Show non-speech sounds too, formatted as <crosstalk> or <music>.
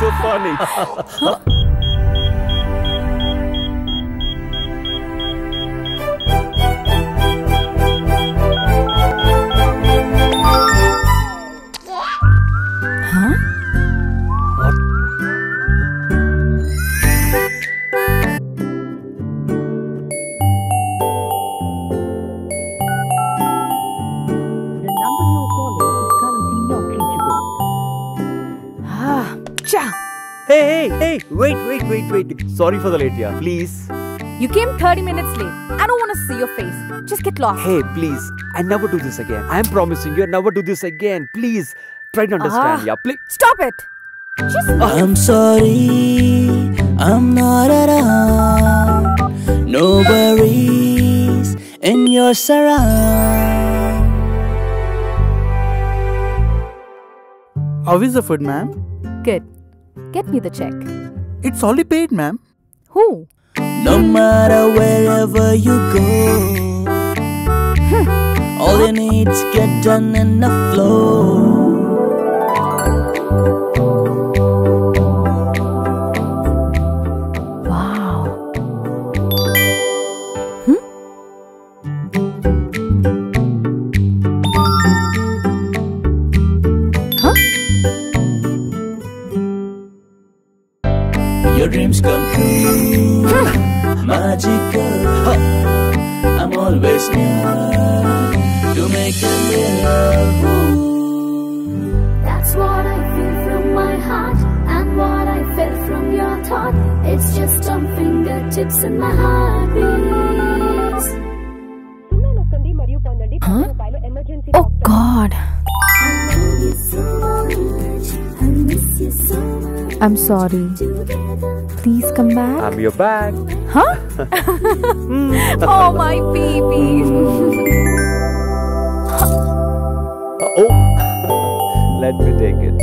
so funny. <laughs> cha. Hey, hey, hey, wait, wait, wait, wait. Sorry for the late, yeah. Please. You came 30 minutes late. I don't want to see your face. Just get lost. Hey, please. I never do this again. I'm promising you, I never do this again. Please. Try to understand, Ah. yeah. Please. Stop it. Just I'm sorry, I'm not around. No worries in your surround. How is the food, ma'am? good. Get me the check. It's already paid, ma'am. Who? No matter wherever you go, all you need to get done in the flow. Your dreams come true. I'm always near to make you real. That's what I feel from my heart and what I felt from your thought. It's just on fingertips and my heart. Huh? Oh God. I'm sorry. Please come back. I'm your bag. Huh? <laughs> oh, my baby. <laughs> Uh, oh. <laughs> Let me take it.